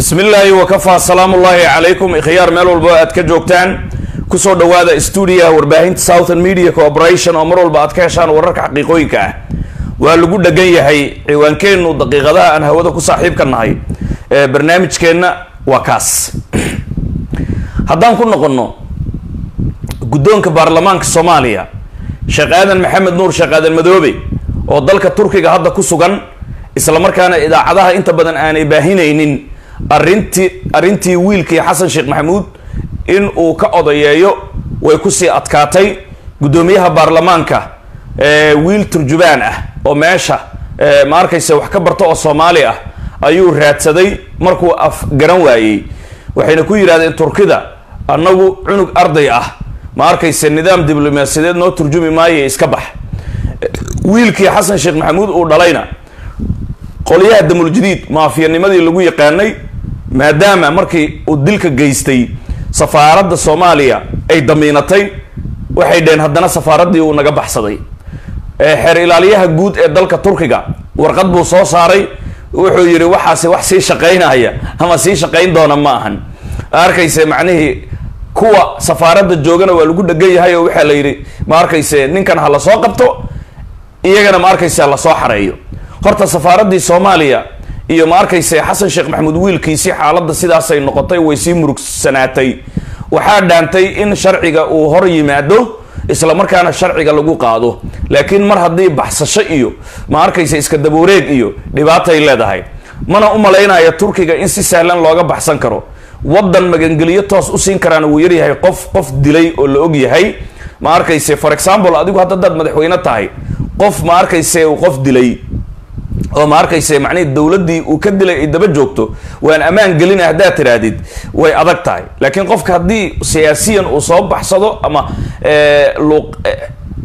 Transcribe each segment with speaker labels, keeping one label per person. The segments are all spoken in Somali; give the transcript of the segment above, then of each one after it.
Speaker 1: bismi illaahi wakafaa salaamu ullaahi calaykum ikhyaar meel walba aad ka joogtaan. Kusoo dhawaada stuudiyaha warbaahinta southern media corporation oo mar walba aad ka heshaan wararka xaqiiqooyinka ah. Waa lagu dhegan yahay ciwaankeennu daqiiqadaha aan hawada ku saaxiibka nahay. Ee barnaamijkeenna waa kaas. Haddaan ku noqonno guddoonka baarlamaanka soomaaliya sheekh aadan maxamed nuur sheekh aadan madoobe oo dalka turkiga hadda ku sugan islamarkaana idaacadaha inta badan aanay baahinaynin arrintii arrintii wiilkii xasan sheekh maxamuud in uu ka odayeeyo way ku sii adkaatay guddoomiyaha baarlamaanka wiil turjubaan ah oo meesha ma arkaysa wax ka barta oo soomaali ah ayuu raadsaday markuu af garan waayey. Waxayna ku yidhahdeen turkida annagu cunug arday ah. Ma arkayse nidaam diblomaasiyadeed noo turjumi maayo iska bax. Wiilkii xasan sheekh maxamuud uu dhalayna qolyaha damuljadiid maafiyanimadii lagu yaqaanay maadaama markii uu dilka geystay safaaradda soomaaliya ay damiinatay waxay dheheen haddana safaaraddii uu naga baxsaday. Xeer ilaaliyaha guud ee dalka turkiga warqad buu soo saaray. Wuxuu yidhi waxaasi wax sii shaqaynaya ama sii shaqayn doona ma ahan. Arkayse macnihii kuwa safaaradda joogana waa lagu dhegan yahay oo waxaa la yidhi ma arkayse ninkan ha la soo qabto iyagana ma arkayse ha la soo xareeyo. Horta safaaraddii soomaaliya iyo ma arkayse xasan sheekh maxamuud wiilkiisi xaaladda sidaasay noqotay way sii murugsanaatay waxaa dhaantay in sharciga uu hor yimaado isla markaana sharciga lagu qaado. Laakiin mar haddii baxsasho iyo ma arkayse iska dabawareeg iyo dhibaatay leedahay mana u malaynaya turkiga in si sahlan looga baxsan karo. Waddan magangeliyo toos u siin karaana wuu yaryahay qof qof dilay oo la og yahay. Ma arkayse for example adigu hadda hadaad madaxweyne tahay qof ma arkayse qof dilay oo ma arkayse macnihii dowladdii uu ka dilay ay daba joogto waan ammaan gelina haddaad tidhaahdid way adag tahay. Laakiin qofka haddii siyaasiyan uu soo baxsado ama luuq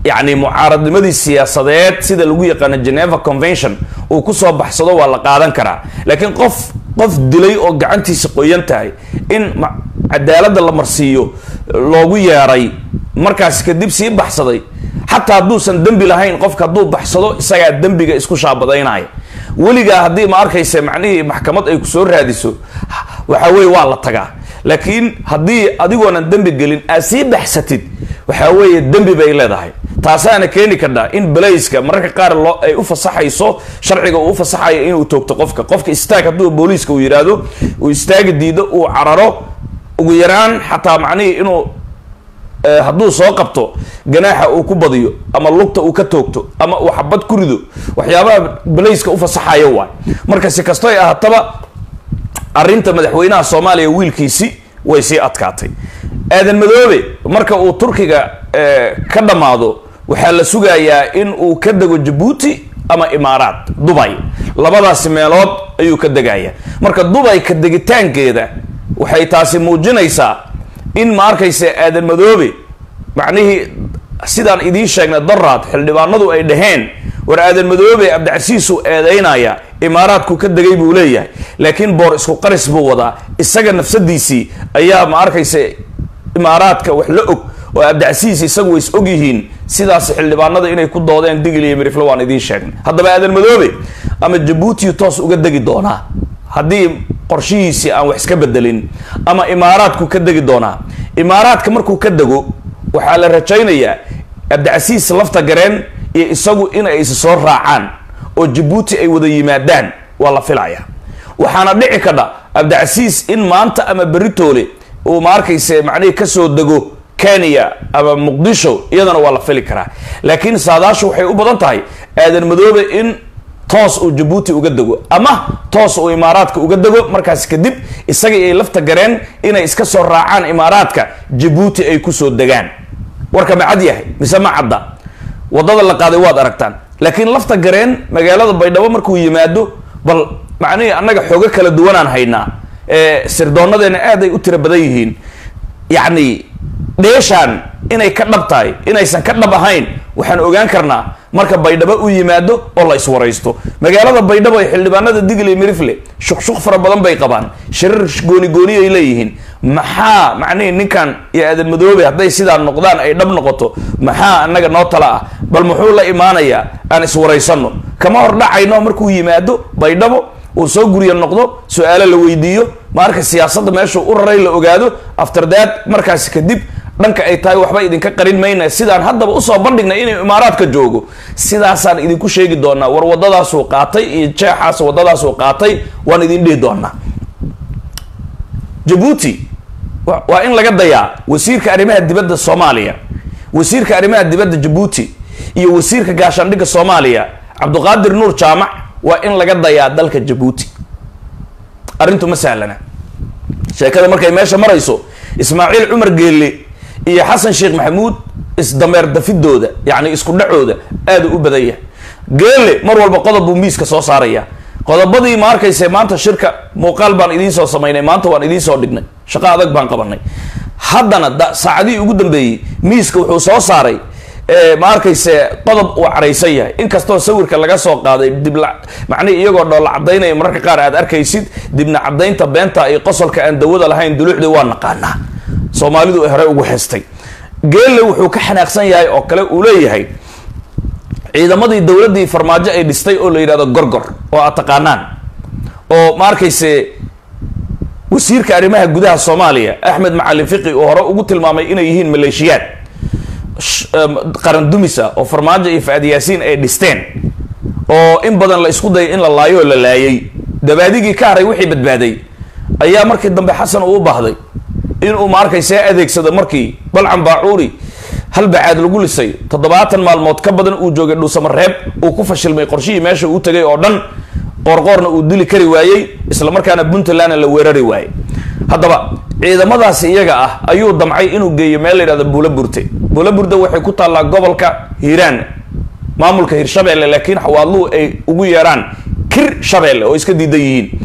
Speaker 1: yacni mucaaradnimadii siyaasadeed sida lagu yaqaano geneva convention uu ku soo baxsado waa la qaadan karaa. Laakiin qof qof dilay oo gacantiisa qoyan tahay in cadaaladda la marsiiyo loogu yeeray markaas kadib sii baxsaday xataa hadduusan dembi lahayn qofka hadduu baxsado isagaa dembiga isku shaabadaynaya weligaa haddii ma arkaysa macnihii maxkamad ay ku soo raadiso waxa weye waa la tagaa. Laakiin haddii adigoonan dembi gelin aad sii baxsatid waxa weeye dembi bay leedahay. Taasaana keeni kardhaa in balayska mararka qaar loo ay u fasaxayso sharciga uu ufasaxayo inuu toogto qofka. Qofka istaag hadduu booliiska uu yidhaahdo uu istaagi diido uu cararo ugu yaraan xataa macnihii inuu hadduu soo qabto ganaaxa uu ku badiyo ama lugta uu ka toogto ama uu xabad ku rido waxyaabaha balayska u fasaxayo waay. Marka si kastoy ahaataba arrinta madaxweynaha soomaaliya wiilkiisi way sii adkaatay. Aadan madoobe marka uu turkiga ka dhammaado waxaa la sugayaa in uu ka dego jabuuti ama imaaraat dubay labadaasi meelood ayuu ka degaya marka dubay ka degitaankeeda waxay taasi muujinaysaa in ma arkaysa aadan madoobe macnihii sidaan idiin sheegnay daraad xildhibaanadu ay dhaheen war aadan madoobe abdicasiisuu eedeynaya imaaraadku ka degay buu leeyahay. Laakiin boor isku qaris buu wadaa. Isaga nafsadiisii ayaa ma arkaysa imaaraadka wax la og oo abdicasiis isagu way is og yihiin sidaas xildhibaanada inay ku doodeen digil iyo mirifle waan idiin sheegnay. Haddaba aadan madoobe ama jabuuti toos uga degi doonaa. Haddii qorshihiisii aan wax iska bedelin ama imaaraadku ka degi doonaa. Imaaraadka markuu ka dego waxaa la rajaynayaa abdicasiis lafta gareen iyo isagu in ay is soo raacaan oo jabuuti ay wada yimaadaan waa la filaya. Waxaana dhici kadha abdicasiis in maanta ama beritoole uu ma arkayse macnihii ka soo dego kenya ama muqdisho iyadana waa la fili karaa. Laakiin saadaashu waxay u badan tahay aadan madoobe in toos uu jabuuti uga dego ama toos uu imaaraadka uga dego markaas kadib isaga ay lafta gareen inay iska soo raacaan imaaraadka jabuuti ay ku soo degaan. Warka ma cad yahay mise ma cadda waddada la qaaday waad aragtaan. Laakiin lafta gareen magaalada baydhabo markuu yimaado bal macnihii annaga xoogo kala duwanaan haynaa. Sirdoonnadeena aad ay u tiro badan yihiin. Yacni dheeshaan inay ka dhab tahay inaysan ka dhab ahayn waxaan ogaan karnaa marka baydhabo u yimaado oo la iswaraysto. Magaalada baydhabo ay xildhibaanada digil iyo mirifle shuqshuq fara badan bay qabaan. Shirar gooni gooni ay leeyihiin. Maxaa macnihii ninkan iyo aadan madoobe hadday sidaa noqdaan ay dhab noqoto? Maxaa annaga noo tala ah? Bal muxuu la imaanayaa? Aan iswaraysano. Kama hordhacayno markuu yimaado baydhabo uu soo guriya noqdo su'aalo la weydiiyo marka siyaasadda meeshuu u raray la ogaado after that markaasi kadib dhanka ay tahay waxba idinka qarin mayna sidaan haddaba u soo bandhignay inuu imaaraadka joogo. Sidaasaan idinku sheegi doonaa war wadadaasuu qaatay iyo jeexaas wadadaasuu qaatay waan idin dhihi doonaa. Jabuuti waa in laga dayaa wasiirka arrimaha dibadda soomaaliya. Wasiirka arrimaha dibadda jabuuti iyo wasiirka gaashaandhigga soomaaliya cabduqaadir nuur jaamac waa in laga dayaa dalka jabuuti. Arrintu ma sahlana sheekada markay meesha marayso ismaaciil cumar geelle iyo xasan sheekh maxamuud isdameer dafidooda yacni isku dhacooda aada u badan yahay. Geelle mar walba qodob buu miiska soo saaraya qodobadii ma arkayse maanta shirka muuqaal baan idiin soo samaynay maanta waan idiin soo dhignay. Shaqo adag baan qabanay haddana saacadihii ugu dambeeyey miiska wuxuu soo saaray. Ma arkayse qodob uu caraysan yahay. Inkastoo sawirka laga soo qaaday dibla macnihi iyagoo dhoolla cadaynaya mararka qaar aad arkaysid dibna cadaynta beenta iyo qosolka aan dawada lahayn duluucdii waa naqaanaa soomaalidu ay horey ugu heystay geelle wuxuu ka xanaaqsan yahay oo kale uu leeyahay ciidamadii dowladdii farmaajo ay dhistay oo la yidhahdo gorgor oo aad taqaanaan oo ma arkayse wasiirka arrimaha gudaha soomaaliya axmed macalin fiqi oo hore ugu tilmaamay inay yihiin maleeshiyaad qaran dumisa oo farmaajo iyo fa-ad yaasiin ay dhisteen oo in badan la isku dayay in la laayo oo la laayay. Dabaadigii ka haray wixii badbaaday ayaa markii dambe xasan uu u baahday inuu ma arkayse adeegsado markii balcan baacuuri hal bacaad lagu lisay toddobaatan maalmood ka badan uu joogay dhuusamareeb uu ku fashilmay qorshihii meesha uu tegay oo dhan qoorqoorna uu dili kari waayey isla markaana puntlandna la weerari waayey. Haddaba ciidamadaasi iyaga ah ayuu damcay inuu geeyo meel la yidhahdo buula burte buula waxay ku taallaa gobolka hiiraan maamulka hirshabeelle laakiin xawaadluhu ay ugu yeeraan kir shabeelle oo iska diidan yihiin.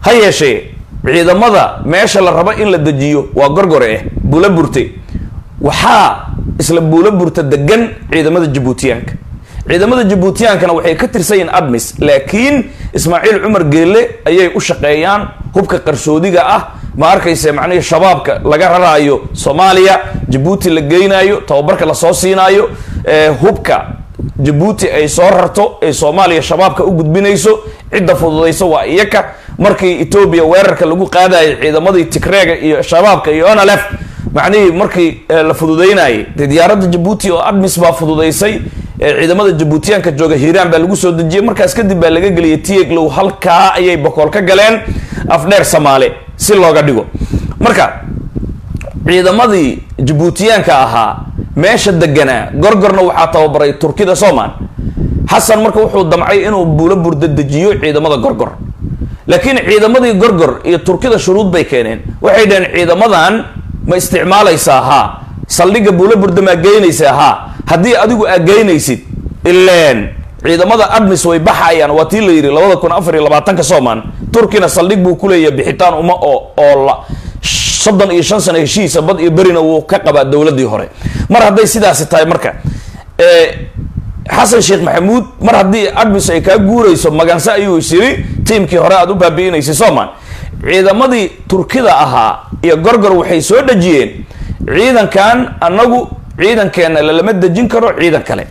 Speaker 1: Ha yeeshee ciidamada meesha la rabo in la dejiyo waa gorgore eh buula burte. Waxaa isla buula burta degan ciidamada jabuutiyaanka ciidamada jabuutiyaankana waxay ka tirsan yihiin admis laakiin ismaaciil cumar geelle ayay u shaqeeyaan hubka qarsoodiga ah. Ma arkayse macnihii shabaabka laga raraayo soomaaliya jabuuti la geynaayo tababarka la soo siinaayo hubka jabuuti ay soo rarto ay soomaaliya shabaabka u gudbinayso cidda fududayso waa iyaka markii etoobiya weerarka lagu qaadayo ciidamadii tigreega iyo shabaabka iyo onalef macnihii markii la fududeynayay. Dee diyaaradda jabuuti oo admis baa fududaysay ciidamada jabuutiyaanka jooga hiiraan baa lagu soo dejiyey markaas kadib baa laga geliyay tieglow halkaa ayay bokool ka galeen afdheer samaale si looga dhigo. Marka ciidamadii jabuutiyaanka ahaa meesha deganaa gorgorna waxaa tababaray turkida soman xasan marka wuxuu damcay inuu buulo burda dejiyo ciidamada gorgor laakiin ciidamadii gorgor iyo turkida shuruud bay keeneen. Waxay dhaheen ciidamadan ma isticmaalaysaa haa saldhigga buulo burda maa geynaysaa haa haddii adigu aad geynaysid ileen. Ciidamada admis way baxayaan waa tii la yidhi labada kun afar iyo labaatanka soman turkina saldhig buu kuleeyahay bixitaan uma oo oo la soddon iyo shan sano heshiisa bad iyo berina wuu ka qabaa dowladdii hore. Mar hadday sidaasi tahay marka xasan sheekh maxamuud mar haddii admis ay kaa guurayso maganse ayuu is yiri tiimkii hore aad u baabi'inaysay soman ciidamadii turkida ahaa iyo gorgor waxay soo dhejiyeen ciidankan annagu ciidankeenna lalama dejin karo ciidan kale.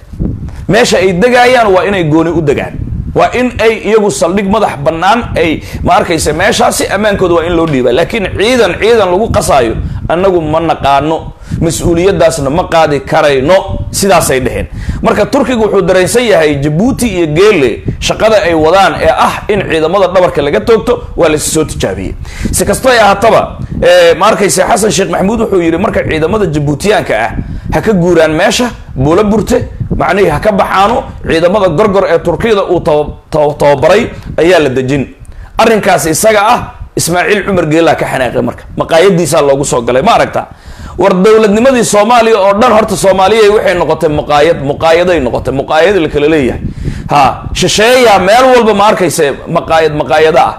Speaker 1: Meesha ay degaayaan waa inay gooni u degaan. Waa in ay iyagu saldhig madax bannaan ay ma arkaysa meeshaasi ammaankooda waa in loo dhiibaa. Laakiin ciidan ciidan lagu qasaayo annagu ma naqaano mas'uuliyaddaasna ma qaadi karayno sidaasay dheheen. Marka turkiga wuxuu dareensan yahay jabuuti iyo geele shaqada ay wadaan ee ah in ciidamada dhabarka laga toogto waa la soo tijaabiyey. Si kastoo ay ahaataba ma arkaysa xasan sheekh maxamuud wuxuu yidhi marka ciidamada jabuutiyaanka ah ha ka guuraan meesha buula burte macnihii ha ka baxaano ciidamada gorgor ee turkiyada uu tababaray ayaa la dejin. Arrinkaas isaga ah ismaaciil cumar geelaa ka xanaaqay marka maqaayadiisaa loogu soo galay ma aragta war dowladnimadii soomaaliya oo dhan horta soomaaliya waxay noqotay muqaayad muqaayaday noqotay muqaayad la kala leeyahay. Ha shisheeyaa meel walba ma arkayse maqaayad maqaayada ah.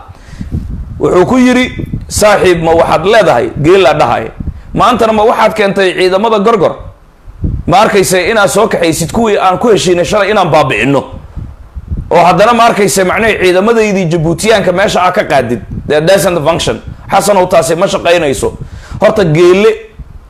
Speaker 1: Wuxuu ku yidhi saaxiib ma waxaad leedahay? Geelaa dhahay. Maantana ma waxaad keentay ciidamada gorgor? Ma arkayse inaad soo kaxaysid kuwii aan ku heshiinay shalay inaan baabi'ino oo haddana ma arkayse macnaha ciidamadaydii jabuutiyaanka meesha aa ka qaadid the decent function. Xasanow taasi ma shaqaynayso. Horta geele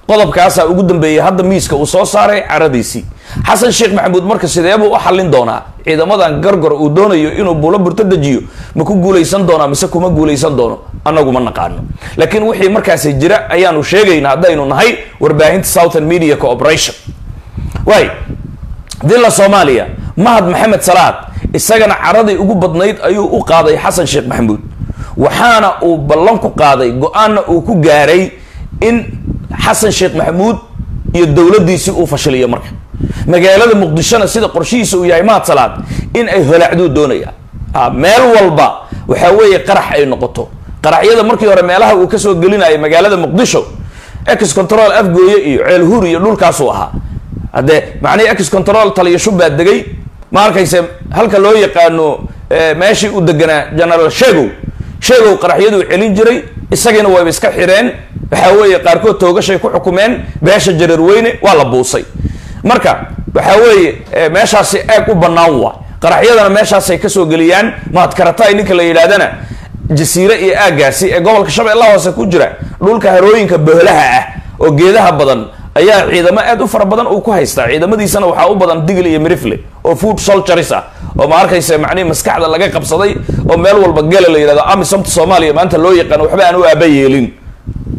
Speaker 1: qodobkaasaa ugu dambeeyay hadda miiska uu soo saaray caradiisii xasan sheekh maxamuud marka sideebuu u xallin doonaa? Ciidamadan gargor uu doonayo inuu buulo burto dejiyo. Ma ku guulaysan doonaa mise kuma guulaysan doono? Annagu ma naqaano. Laakiin wixii markaasi jira ayaanu sheegayna haddaynu nahay warbaahinta southern media cooperation waay dilla soomaaliya mahad maxamed salaad isagana caradii ugu badnayd ayuu u qaaday xasan sheekh maxamuud. Waxaana uu ballan ku qaaday go'aanna uu ku gaaray in xasan sheekh maxamuud iyo dowladdiisii uu fashiliyo marka. Magaalada muqdishona sida qorshihiisa uu yahay mahad salaad in ay holacduu doonaya. Meel walba waxaa weeye qarax ay noqoto. Qaraxyada markii hore meelaha uu ka soo gelinayay magaalada muqdisho ex control afgooye iyo ceelhuur iyo dhulkaasuu ahaa. Haddee macnihii ex control taliyashu baa degay? Ma arkayse halka loo yaqaano meeshii u deganaa generaal shegow sheegow qaraxyaduu celin jiray isagiina wayba iska xireen. Waxaa weeye qaarkood toogashay ku xukumeen. Beesha jareerweyne waa la buusay. Marka waxaa weeye meeshaasi eeg u bannaan waa. Qaraxyadana meeshaasay ka soo geliyaan. Mahadkaratay ninka la yidhahdana jasiire iyo aagaasi ee gobolka shabeellaha hoose ku jira. Dhulka harooyinka bohlaha ah oo geedaha badan ayaa ciidamo aad u fara badan uu ku haystaa. Ciidamadiisana waxaa u badan digl iyo mirifle oo food soldiers ah. Oo ma arkaysa macnihi maskaxda laga qabsaday oo meel walba gala la yidhahdo amisomta soomaaliya maanta loo yaqaano waxba aan u aaba yeelin.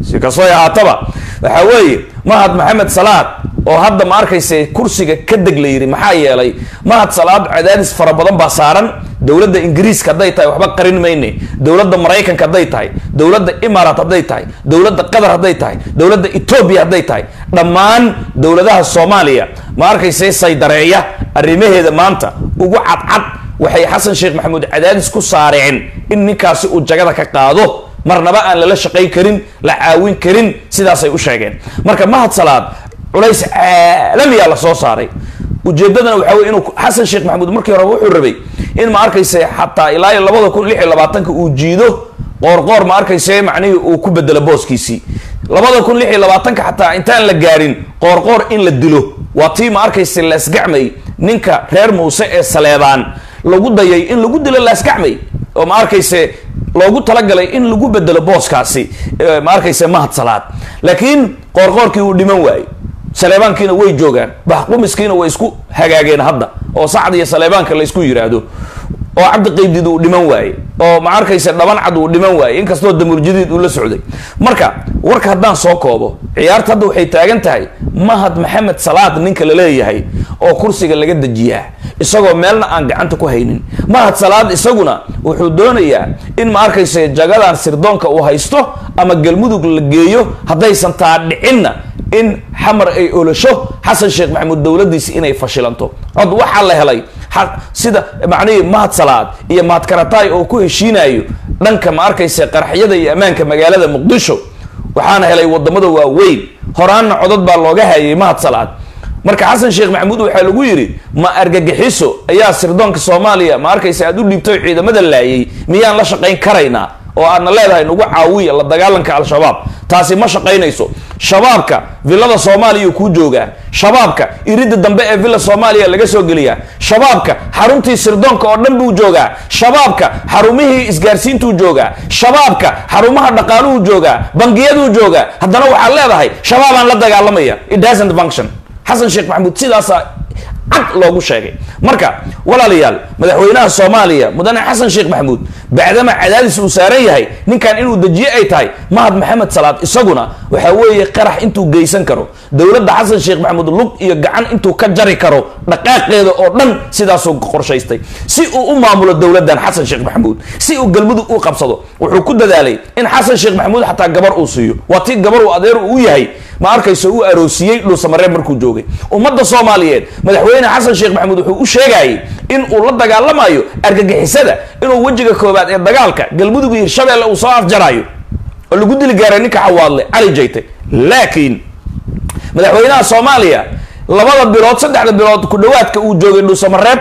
Speaker 1: Si kastoo ahaataba waxaa weeye mahad maxamed salaad oo hadda ma arkaysa kursiga ka deg la yidhi maxaa yeelay mahad salaad cadaadis fara badan baa saaran dowladda ingiriiska hadday tahay waxba qarin mayne. Dowladda maraykanka hadday tahay. Dowladda imaaraat hadday tahay. Dowladda qatar hadday tahay. Dowladda etoobiya hadday tahay. Dhammaan dowladaha soomaaliya ma arkaysa saydareeya arrimaheeda maanta ugu cadcad waxay xasan sheekh maxamuud cadaadis ku saareen in ninkaasi uu jagada ka qaado. Marnaba aan lala shaqayn karin la caawin karin sidaasay u sheegeen. Marka mahad salaad culays caalamiya la soo saaray ujeedadana waxaa wey inuu xasan sheekh maxamuud markii horeba wuxuu rabay in ma arkayse xataa ilaa iyo labada kun lix iyo labaatanka uu jiido qoorqoor ma arkayse macnihii uu ku bedelo booskiisii. Labada kun lix iyo labaatanka xataa intaan la gaarin qoorqoor in la dilo. Waa tii ma arkayse laasgacmay ninka reer muuse ee saleebaan. Lagu dayay in lagu dilo laasgacmay oo ma arkayse loogu talagalay in lagu bedelo booskaasi. Ma arkayse mahad salaad. Laakiin qoorqoorkii uu dhiman waayey saleebaankiina way joogaan. Baxqumiskiina way isku hagaageen hadda oo sacd iyo saleebaanka laysku yiraahdo. Oo cabdi qaybdiid uu dhiman waaye oo ma arkayse dhaban cad uu dhiman waaye inkastoo damuurjadiid uu la socday. Marka warka haddaan soo koobo ciyaarta hadda waxay taagan tahay mahad maxamed salaad ninka la leeyahay oo kursiga laga dejiyaa isagoo meelna aan gacanta ku haynin. Mahad salaad isaguna wuxuu doonayaa in ma arkayse jagadan sirdoonka uu haysto ama galmudug la geeyo haddaysan taa dhicinna in xamar ay olasho xasan sheekh maxamuud dowladdiisi inay fashilanto. Cod waxaa la helay sida macnihii mahad salaad iyo mahad karataay oo ku heshiinayo dhanka ma arkayse qaraxyada iyo ammaanka magaalada muqdisho waxaana helay waddamada waaweyn. Horaanna codod baa looga hayay mahad salaad marka xasan sheekh maxamuud waxaa lagu yidhi ma argagixiso ayaa sirdoonka soomaaliya ma arkayse aad u dhiibtay ciidamada laayay miyaan la shaqayn karaynaa? Oo aadna leedahay nagu caawiya la dagaalanka al-shabaab. Taasi ma shaqaynayso. Shabaabka villada soomaaliya kuu joogaa. Shabaabka iridda dambe ee villa soomaaliya laga soo geliyaa. Shabaabka xaruntii sirdoonka oo dhan buu joogaa. Shabaabka xarumihii isgaarsiintuu joogaa. Shabaabka xarumaha dhaqaaluhu joogaa. Bangiyaduu joogaa. Haddana waxaad leedahay shabaabaan la dagaalamaya. It doesn't function xasan sheekh maxamuud sidaasaa cad loogu sheegay. Marka walaalayaal madaxweynaha soomaaliya mudane xasan sheekh maxamuud bacdama cadaadis uu saaran yahay ninkan inuu dejiye ay tahay mahad maxamed salaad isaguna waxaa weeye qarax intuu geysan karo. Dowladda xasan sheekh maxamuud lug iyo gacan intuu ka jari karo dhaqaaqeeda oo dhan sidaasuu qorshaystay. Si uu u maamulo dowladdan xasan sheekh maxamuud si uu galmudug u qabsado wuxuu ku dadaalay in xasan sheekh maxamuud xataa gabar uu siiyo. Waa tii gabar uu adeer u yahay ma arkayso uu aroosiyey dhuusamareeb markuu joogay. Ummadda soomaaliyeed madaxweyne xasan sheekh maxamuud wuxuu u sheegayay in uu la dagaalamayo argagixisada inuu wejiga koobaad ee dagaalka galmudug iyo hirshabeelle uu soo afjarayo oo lagu dili gaaray ninka xawaadle cali jayte. Laakiin madaxweynaha soomaaliya labada bilood saddexda bilood ku dhawaadka uu joogay dhuusamareeb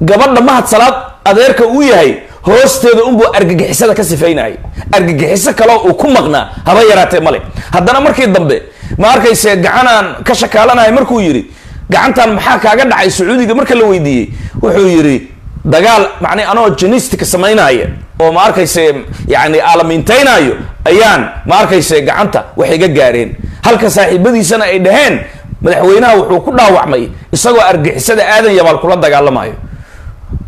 Speaker 1: gabadha mahad salaad adeerka uu yahay hoosteeda unbuu argagixisada ka sifaynayay argagixiso kaleo uu ku maqnaa haba yaraatee male haddana markii dambe ma arkayse gacanaan ka shakaalanahay markuu yidhi gacantan maxaa kaaga dhacay? Sacuudiga marka la weydiiyey. Wuxuu yidhi dagaal macni anoo janistika samaynaya oo ma arkayse yani aalamiintaynaayo ayaan ma arkayse gacanta wax iga gaareen. Halka saaxiibadiisana ay dhaheen madaxweynaha wuxuu ku dhaawacmay isagoo argixisada aadan yabaal kula dagaalamayo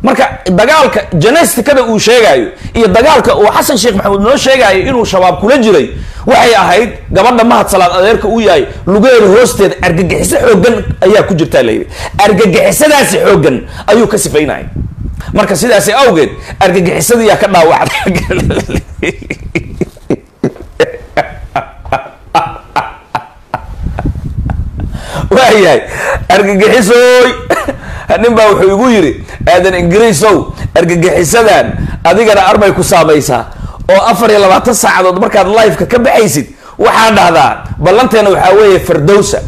Speaker 1: marka dagaalka janestikada uu sheegaayo iyo dagaalka uu xasan sheekh maxamuud noo sheegaayo inuu shabaab kula jiray waxay ahayd gabadha mahad salaad adeerka uu yahay lugeeda hoosteeda argagixiso xooggan ayaa ku jirtaa layidhi argagixisadaasi xooggan ayuu ka sifaynaya marka sidaasi awgeed argagixisadiyaa ka dhaawacday waayahay argagixisoy nin baa wuxuu igu yidhi aadan ingiriisow argagixisadan adigana arbay ku saamaysaa oo afar iyo labaatan saacadood markaad liveka ka baxaysid waxaa dhahdaa ballanteena waxaa weeye fardowsa.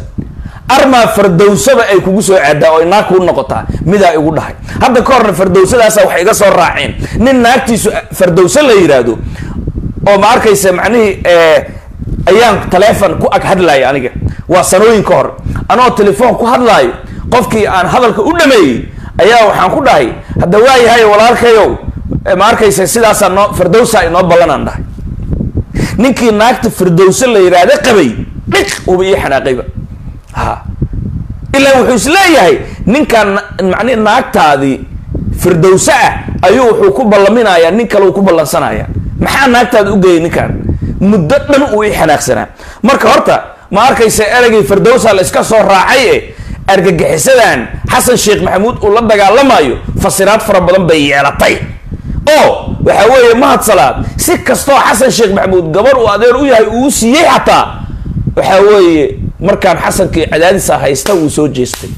Speaker 1: Armaa fardowsaba ay kugu soo caadaa oo naag kuu noqotaa midaa igu dhahay. Hadda ka horna fardowsadaasa waxay iga soo raaceen nin naagtiisu fardowse la yidhaahdo oo ma arkaysa macnihii ayaan taleefon ku ag hadlaaya aniga. Waa sanooyin ka hor. Anoo telefoon ku hadlaayo qofkii aan hadalka u dhameeyey ayaa waxaan ku dhahay hadda waayahay walaalkayow ma arkaysa sidaasaa noo fardowsa inoo ballanaan dhahay ninkii naagta firdowse la yidhaahda qabay dhiq uba ii xanaaqayba ha ilaa wuxuu is leeyahay ninkaan mani naagtaadii firdowse ah ayuu wuxuu ku ballaminayaa nin kale uu ku ballansanaya maxaa naagtaada u geeyay ninkaan? Muddo dhan uu ii xanaaqsanaa. Marka horta ma arkaysa ereygii firdowsa la iska soo raacay e argagixisadan xasan sheekh maxamuud uu la dagaalamayo fasiraad fara badan bay yeelatay. Oo waxa weeye mahad salaad si kastoo xasan sheekh maxamuud gabar uu adeer u yahay uu siiyey xataa waxa weeye markaan xasankii cadaadisa haysta wuu soo jeestay